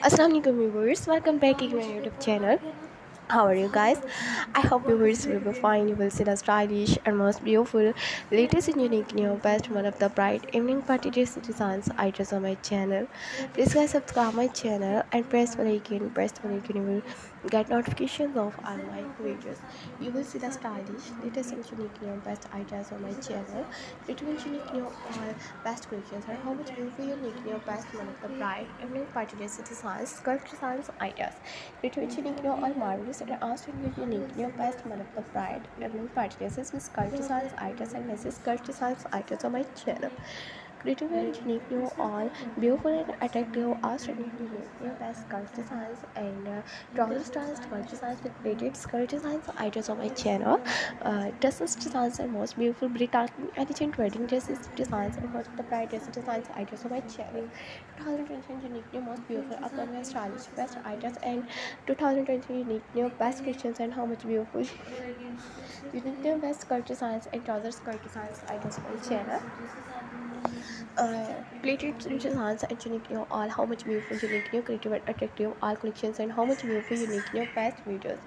Assalamualaikum viewers, welcome back to my YouTube channel. How are you guys? I hope your viewers will be fine. You will see the stylish and most beautiful, latest and unique new best one of the bright evening party dress designs I on my channel. Please guys subscribe my channel and press the icon. Press the icon. You will get notifications of all my videos. You will see the stylish, latest and unique new best items on my channel. It will unique new all best collections and how much beautiful unique new best one of the bright evening party dress designs, skirt designs ideas. It will unique new all marvelous and also unique new best one of the bright evening party dresses with skirt designs ideas and messy skirt designs ideas on my channel. Creative and unique new all beautiful and attractive outstanding new best skirt designs and uh, trouser styles skirt designs with braided skirt designs items on my channel. Uh, dresses designs and most beautiful Britannic elegant wedding dresses designs and most of the bright dresses designs items on my channel. 2020 unique new most beautiful upcoming stylish best items and 2020 unique new best questions and how much beautiful unique new best skirt designs and trouser skirt designs items on my channel uh, plated designs and unique new all how much beautiful unique new creative and attractive all collections and how much beautiful unique new past videos.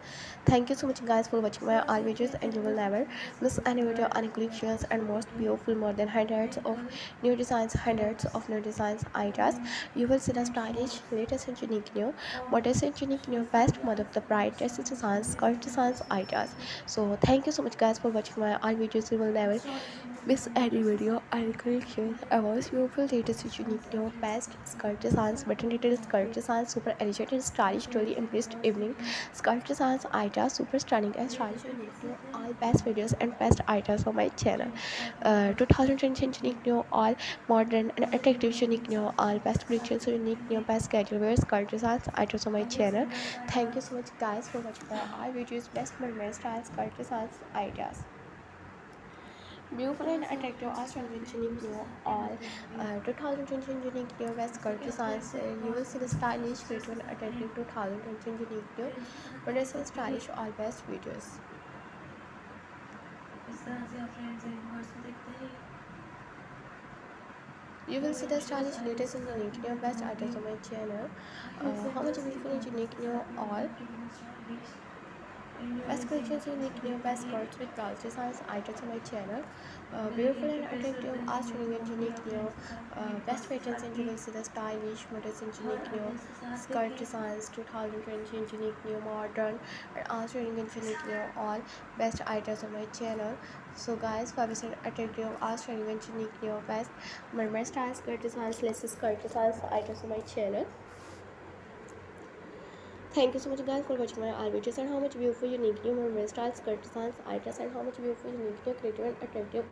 Thank you so much guys for watching my all videos and you will never miss any video any collections and most beautiful more than hundreds of new designs hundreds of new designs ideas. You will see the stylish latest and unique new modest and unique new best mod of the brightest designs skirt designs ideas. So thank you so much guys for watching my all videos. You will never miss any video any collections most beautiful latest unique new best skirt designs button detail skirt designs super elegant and stylish truly impressed evening. Skirt designs ideas super stunning and stylish. All best videos and best ideas on my channel. Uh, 2020 unique new all modern and attractive unique new all best collections unique new best casual wear skirt designs ideas on my channel. Thank you so much guys for watching all videos. Best mermaid style skirt designs ideas beautiful and attractive Australian unique new all uh, 2020 unique new West Skirt designs. Uh, you will see the stylish, creative and attractive 2020 unique new it's stylish all best videos. You will see the stylish latest and unique new best items on my channel. Uh, how much beautiful and unique new all Best collections unique new best skirts with blouse designs items on my channel. Uh, beautiful and attractive Australian and unique new uh, best fashions will see the stylish modest and unique new skirt designs 2020 and unique new modern and Australian and unique new all best items on my channel. So guys, fabulous and attractive Australian and unique new best mermaid style skirt designs, laces skirt designs items on my channel thank you so much guys for watching my all videos and how much beautiful unique new mermaid style skirt designs and how much beautiful unique creative and attractive